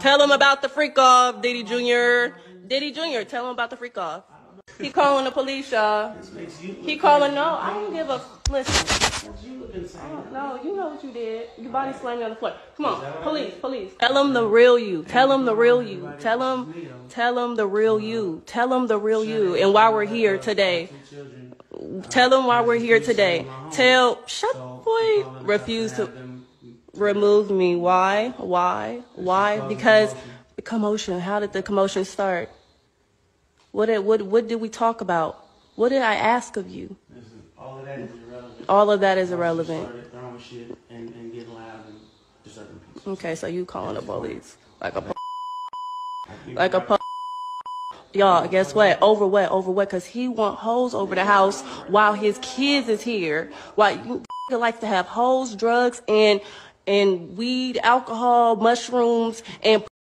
Tell him about the freak off, Diddy Jr. Diddy Jr. Tell him about the freak off. He calling the police, y'all. He calling. No, I don't give a listen. No, you know what you did. Your body slammed on the floor. Come on, police, police. Tell him the real you. Tell him the real you. Tell him, tell him the real you. Tell him the real you. And why we're here today. Tell him why we're here today. Tell, shut, boy, refuse to remove me. Why? Why? Why? Because the commotion. How did the commotion start? What did, what, what did we talk about? What did I ask of you? All of that is irrelevant. All of that is irrelevant. started throwing shit and, and getting loud and disturbing people. Okay, so you calling the police like a like a po- y'all. Guess what? Over what? Over what? Cause he want hoes over the house while his kids is here. While you likes to have hoes, drugs, and and weed, alcohol, mushrooms, and